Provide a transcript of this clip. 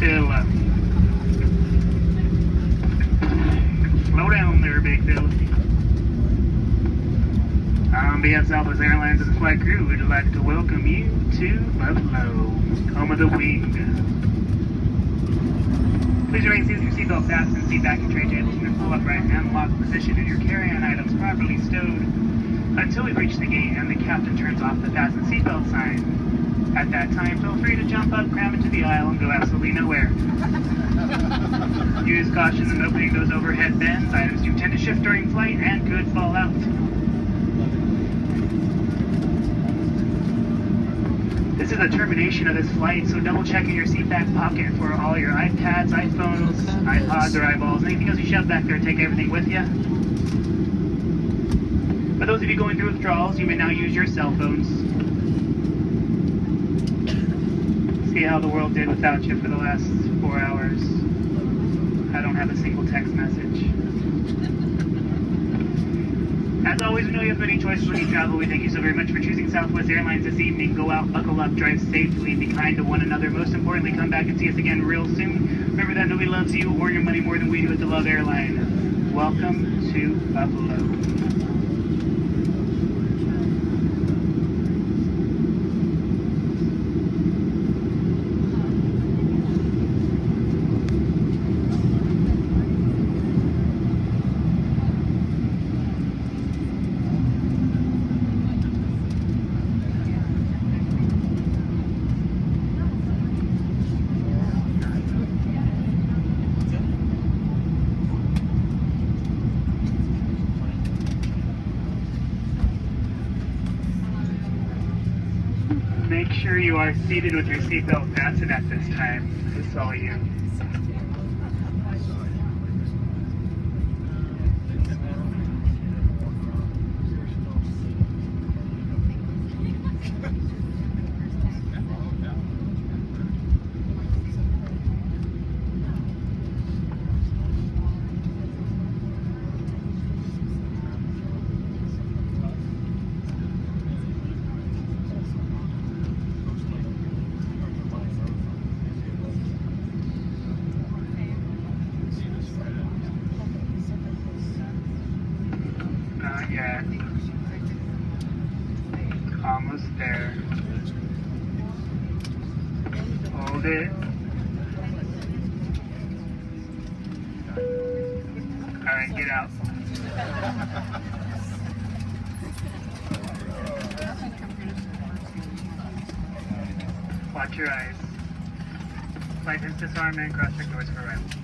Uh, slow down there, big fella. On behalf of Southwest Airlines and the flight crew, we'd like to welcome you to Buffalo, home of the wing. Please remain seated your seatbelt fast and seat back in tray tables in full upright and lock position and your carry-on items properly stowed until we reach the gate and the captain turns off the fasten seatbelt. At that time, feel free to jump up, cram into the aisle, and go absolutely nowhere. Use caution in opening those overhead bins. Items do tend to shift during flight and could fall out. This is the termination of this flight, so double check in your seat back pocket for all your iPads, iPhones, iPods, or eyeballs, anything else you shove back there, take everything with you. For those of you going through withdrawals, you may now use your cell phones. See how the world did without you for the last four hours. I don't have a single text message. As always, we know you have many choices when you travel. We thank you so very much for choosing Southwest Airlines this evening. Go out, buckle up, drive safely, be kind to one another. Most importantly, come back and see us again real soon. Remember that nobody loves you or your money more than we do at the Love Airline. Welcome to Buffalo. Sure you are seated with your seatbelt fastened at this time. This is all you. Alright, get out. Watch your eyes. Flight is disarm and cross check doors for arrival.